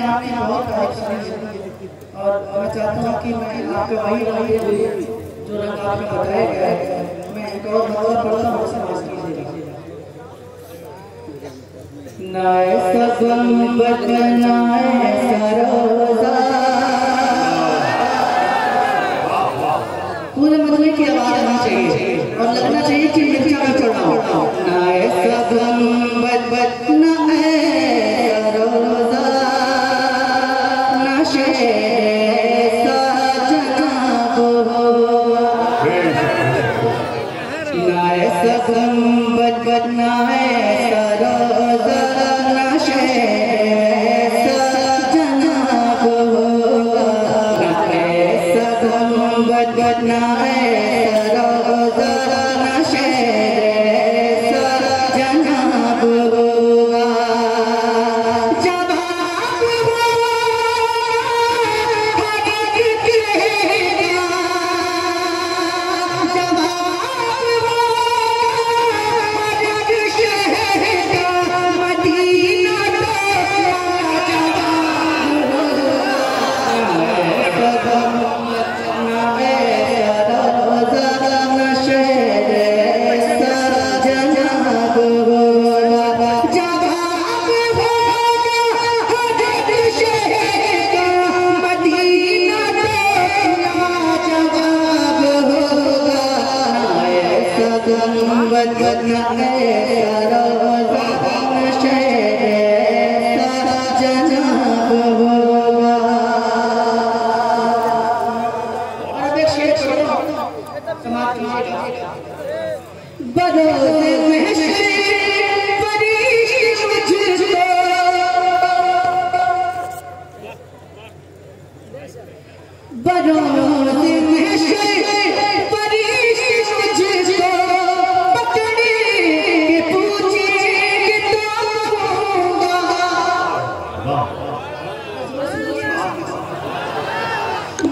نے آپ کی بہت تعریف سنی اور میں چاہتا ہوں کہ میں آپ کا وہی وہی وہی جو رنگ آپ نے بتائے گئے میں ایک اور مرتبہ پڑھتا ہوں اسے معاف کیجیے نائے ایسا گنبد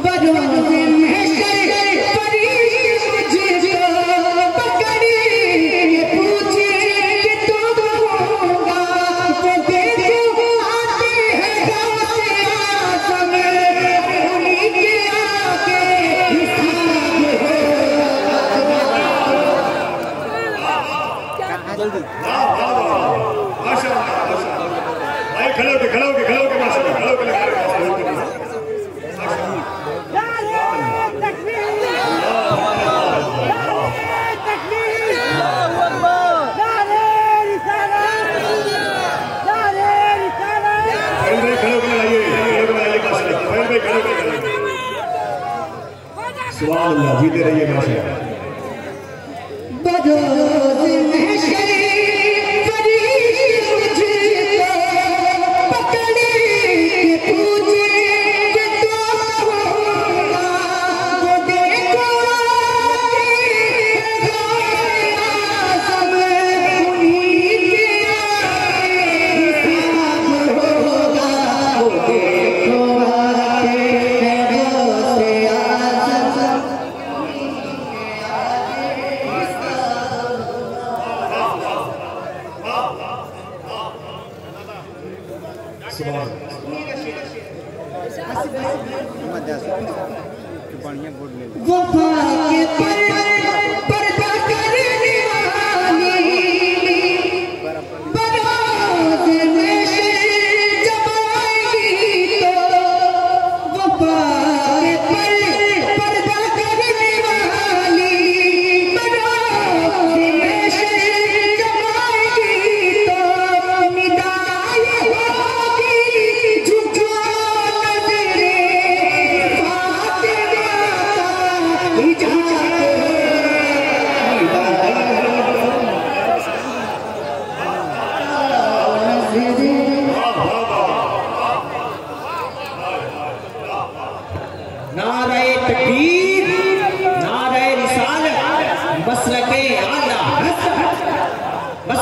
بدوز محشر کھڑے ہو کے لگائیے کھڑے کے لگائیے ماشاء اللہ فہم بھائی کھڑے ہو کے لگائیے سبحان اللہ جیتے رہیے ماشاء اللہ بدوز سبحان اللہ وفا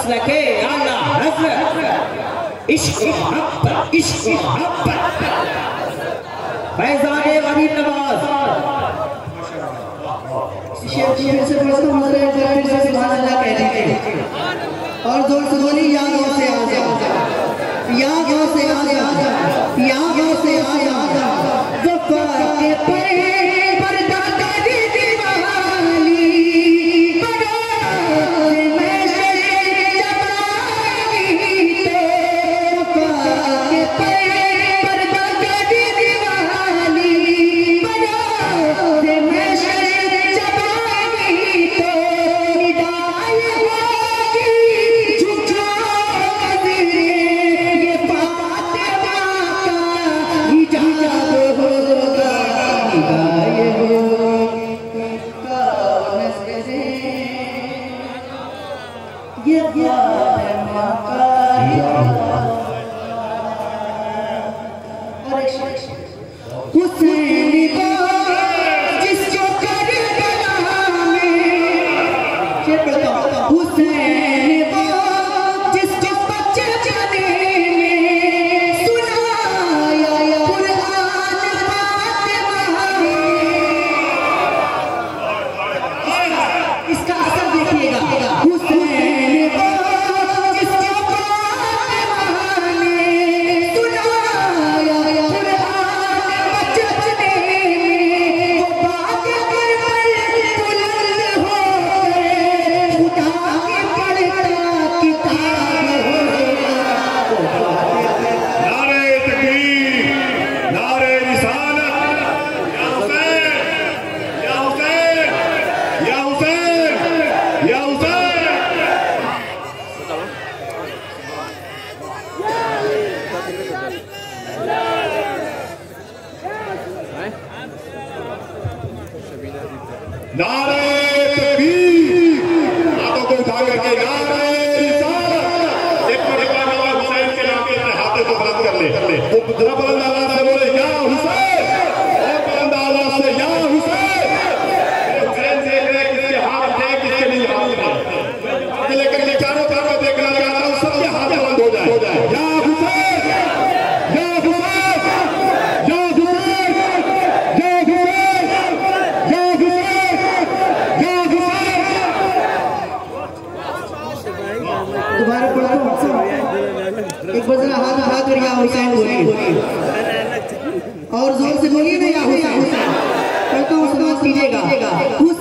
مسلک اعلیٰ حضر عشق، محبت عشق، محبت۔ فیضان غریب نواز شیخ جی سے پڑھتا ہوں مدر ایک پھر سے سبحان اللہ کہہ دیتے اور دور سے بولی یا گو سے آ جا یا گو سے آ جا Você حسین کے نام کے ہاتھوں کو بلند کر لے وہ حسین حسین اور زور سے بولیے نا یا حسین۔ کہتا ہوں استاد کیجیے گا۔